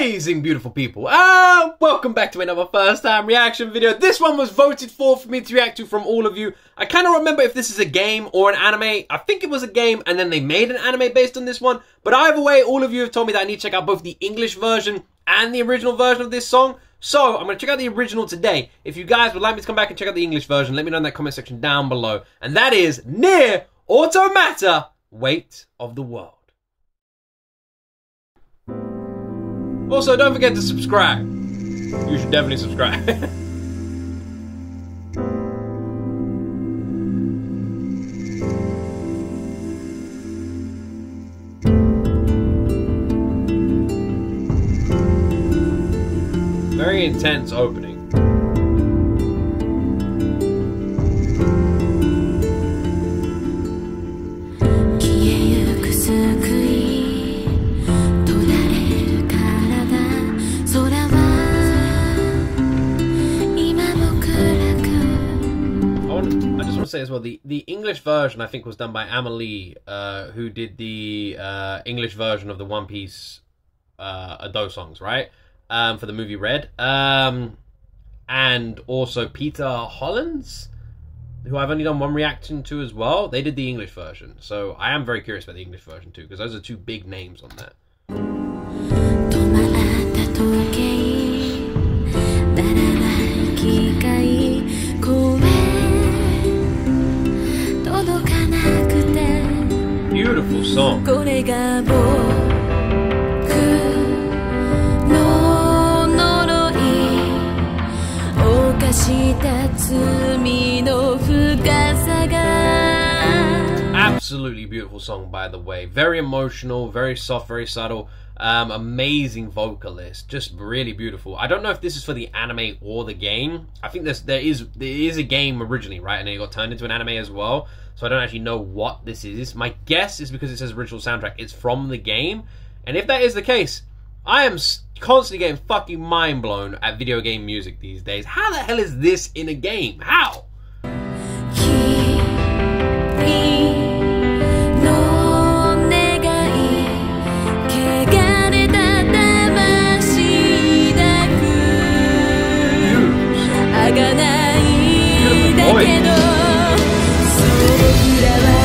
amazing, beautiful people. Uh, welcome back to another first time reaction video. This one was voted for for me to react to from all of you. I of remember if this is a game or an anime. I think it was a game and then they made an anime based on this one. But either way, all of you have told me that I need to check out both the English version and the original version of this song. So I'm going to check out the original today. If you guys would like me to come back and check out the English version, let me know in that comment section down below. And that is NieR Automata, Weight of the World. Also, don't forget to subscribe. You should definitely subscribe. Very intense opening. Version I think was done by AmaLee, uh, who did the uh, English version of the One Piece uh, Ado songs, right? Um, for the movie Red, um, and also Peter Hollens, who I've only done one reaction to as well. They did the English version, so I am very curious about the English version too because those are two big names on that. Song. Absolutely beautiful song, by the way. Very emotional, very soft, very subtle. Um, amazing vocalist, just really beautiful. I don't know if this is for the anime or the game. I think there's there is there is a game originally, right, and then it got turned into an anime as well. So I don't actually know what this is. My guess is because it says original soundtrack, it's from the game. And if that is the case, I am constantly getting fucking mind blown at video game music these days. How the hell is this in a game? How? Mírame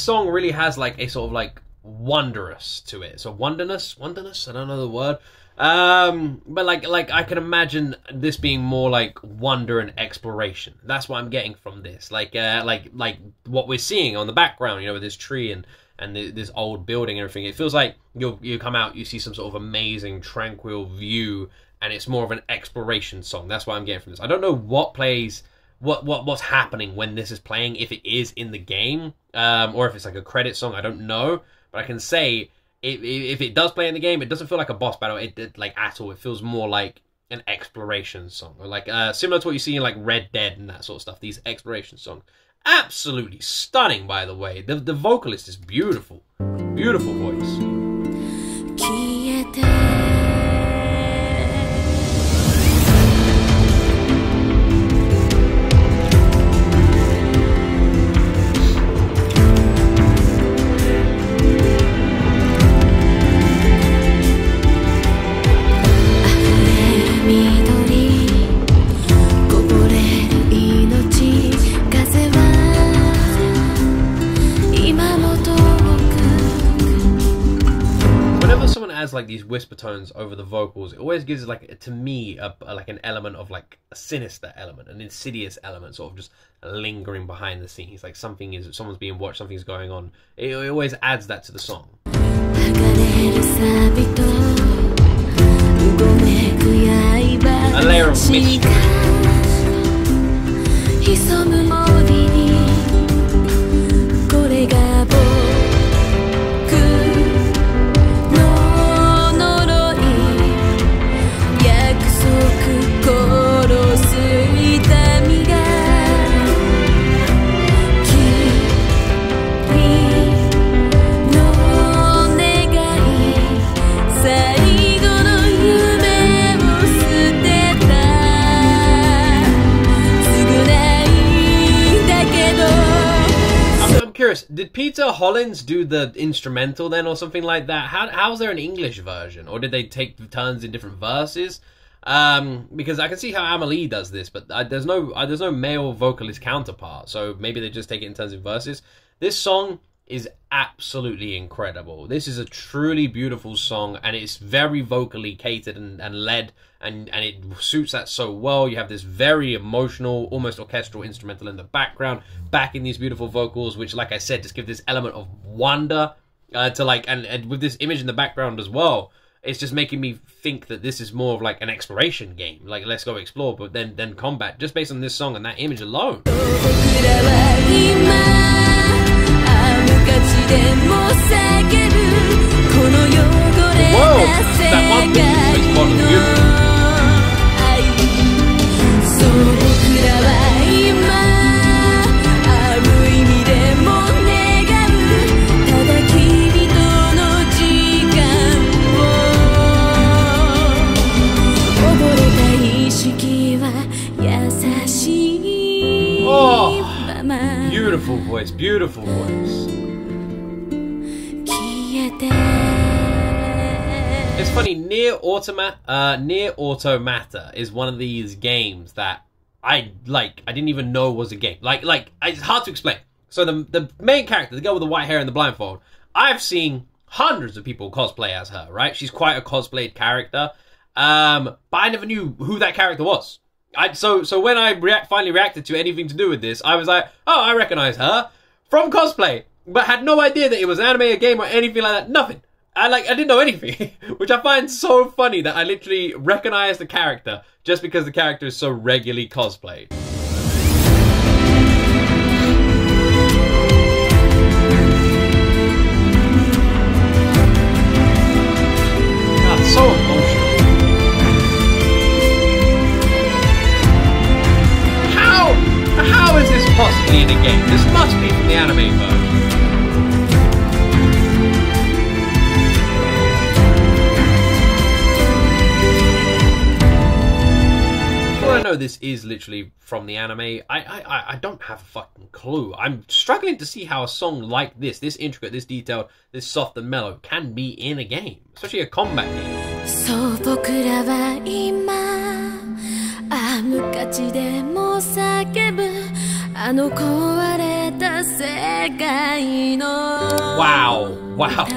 this song really has like a sort of like wondrous to it. So wonderness, wonderness. I don't know the word. Um, but like like I can imagine this being more like wonder and exploration. That's what I'm getting from this. Like uh, like like what we're seeing on the background, you know, with this tree and and the, this old building and everything. It feels like you you come out, you see some sort of amazing tranquil view, and it's more of an exploration song. That's what I'm getting from this. I don't know what plays what what what's happening when this is playing if it is in the game um, or if it's like a credit song i don't know. But i can say if, if it does play in the game it doesn't feel like a boss battle it, it like at all. It feels more like an exploration song or like uh, similar to what you see in like red dead and that sort of stuff these exploration songs. Absolutely stunning by the way. The, the vocalist is beautiful. Beautiful voice whisper tones over the vocals, it always gives like to me a, a, like an element of like a sinister element, an insidious element, sort of just lingering behind the scenes. Like something is someone's being watched, something's going on. It, it always adds that to the song. Did Peter Hollens do the instrumental then, or something like that? How how's there an English version, or did they take turns in different verses? Um, because I can see how AmaLee does this, but uh, there's no uh, there's no male vocalist counterpart, so maybe they just take it in turns in verses. This song is absolutely incredible. This is a truly beautiful song, and it's very vocally catered and, and led, and, and it suits that so well. You have this very emotional, almost orchestral instrumental in the background, backing these beautiful vocals, which, like I said, just give this element of wonder uh, to like, and, and with this image in the background as well. It's just making me think that this is more of like an exploration game, like let's go explore, but then then combat, just based on this song and that image alone. 地でも叫ぶこの汚れた世界の Beautiful voice, beautiful voice. It's funny, NieR Automata, uh, Nier Automata is one of these games that I like. I didn't even know was a game. Like, like it's hard to explain. So the the main character, the girl with the white hair and the blindfold, I've seen hundreds of people cosplay as her. Right? She's quite a cosplayed character. Um, but I never knew who that character was. I so so when I react, finally reacted to anything to do with this, I was like, oh, I recognize her from cosplay, but had no idea that it was anime, a game, or anything like that. Nothing. I like I didn't know anything, which I find so funny that I literally recognize the character just because the character is so regularly cosplayed. God, so emotional. How how is this possibly in a game? This must be from the anime version. know this is literally from the anime, I, I I don't have a fucking clue. I'm struggling to see how a song like this, this intricate, this detailed, this soft and mellow, can be in a game, especially a combat game. そう僕らは今あ無価値でも叫ぶあの壊れた世界の Wow Wow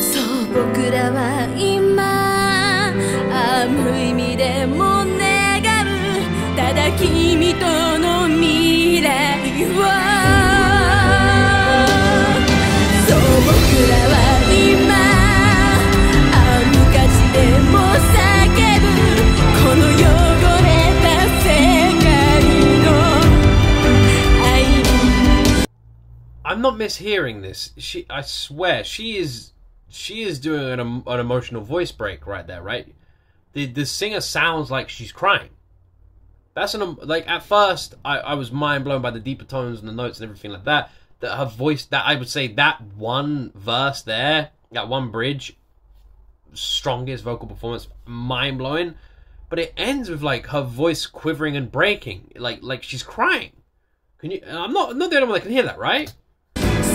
そう僕らは今あ無意味でも I'm not mishearing this. She, I swear, she is, she is doing an, an emotional voice break right there, right? The the singer sounds like she's crying. That's an like at first I, I was mind blown by the deeper tones and the notes and everything like that. That her voice that I would say that one verse there, that one bridge, strongest vocal performance, mind blowing. But it ends with like her voice quivering and breaking, like like she's crying. Can you? I'm not not the only one that can hear that, right?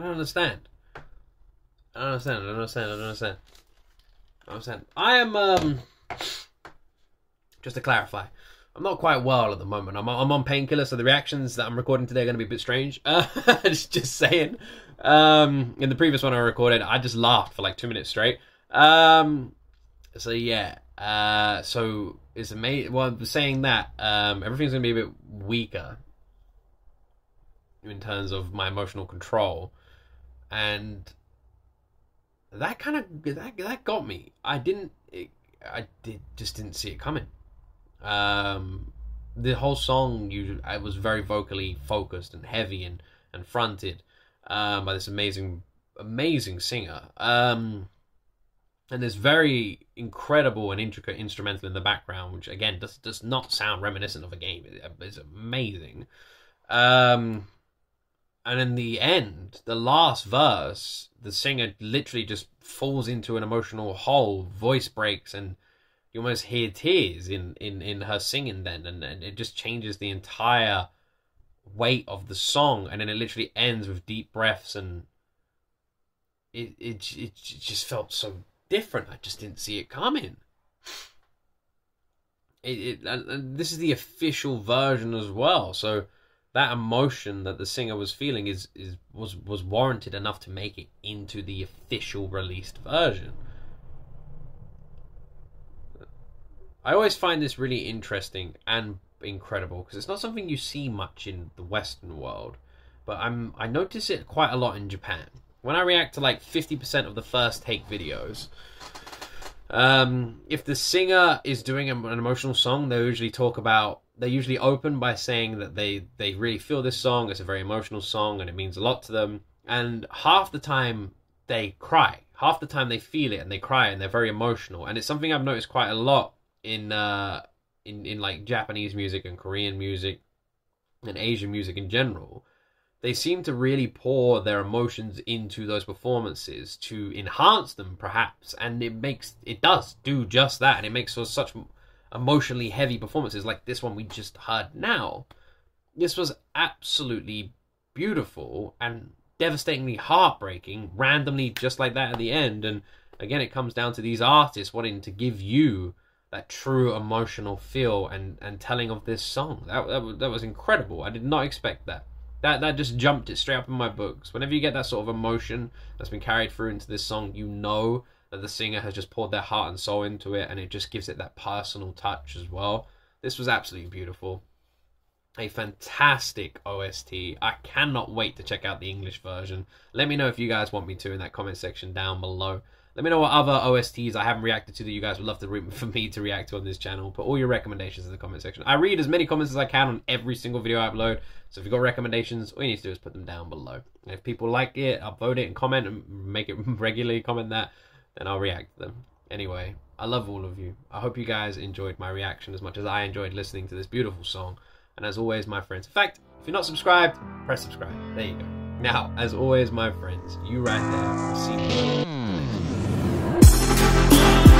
understand. I don't understand. I don't understand. I don't understand. I don't understand. I am um. Just to clarify, I'm not quite well at the moment. I'm I'm on painkillers, so the reactions that I'm recording today are going to be a bit strange. Uh, just just saying. Um, in the previous one I recorded, I just laughed for like two minutes straight. Um, so yeah. Uh, so it's amazing. Well, saying that, um, everything's gonna be a bit weaker in terms of my emotional control, and that kind of that that got me. I didn't. It, I did just didn't see it coming. Um, the whole song, you, I was very vocally focused and heavy and and fronted um, by this amazing amazing singer. Um, and there's very incredible and intricate instrumental in the background, which again does does not sound reminiscent of a game. It, it's amazing. Um, and in the end, the last verse, the singer literally just falls into an emotional hole, voice breaks, and you almost hear tears in in in her singing. Then, and, and it just changes the entire weight of the song, and then it literally ends with deep breaths and. It, it it just felt so different. I just didn't see it coming. It, it and, this is the official version as well. So that emotion that the singer was feeling is, is was was warranted enough to make it into the official released version. I always find this really interesting and incredible because it's not something you see much in the Western world, but I'm I notice it quite a lot in Japan when I react to like 50% of the first take videos, um, if the singer is doing an emotional song, they usually talk about. They usually open by saying that they they really feel this song. It's a very emotional song and it means a lot to them. And half the time they cry. Half the time they feel it and they cry and they're very emotional. And it's something I've noticed quite a lot in uh, in in like Japanese music and Korean music and Asian music in general they seem to really pour their emotions into those performances to enhance them perhaps and it makes it does do just that and it makes for such emotionally heavy performances like this one we just heard now. This was absolutely beautiful and devastatingly heartbreaking randomly just like that at the end. And again it comes down to these artists wanting to give you that true emotional feel and and telling of this song. That that, that was incredible. I did not expect that. That that just jumped it straight up in my books. Whenever you get that sort of emotion that's been carried through into this song, you know the singer has just poured their heart and soul into it, and it just gives it that personal touch as well. This was absolutely beautiful. A fantastic OST. I cannot wait to check out the English version. Let me know if you guys want me to in that comment section down below. Let me know what other OSTs I haven't reacted to that you guys would love to for me to react to on this channel. Put all your recommendations in the comment section. I read as many comments as I can on every single video I upload. So if you've got recommendations, all you need to do is put them down below. And if people like it, upvote it and comment and make it regularly comment that, then I'll react to them. Anyway, I love all of you. I hope you guys enjoyed my reaction as much as I enjoyed listening to this beautiful song. And as always, my friends, in fact, if you're not subscribed, press subscribe. There you go. Now, as always, my friends, you right there. See you.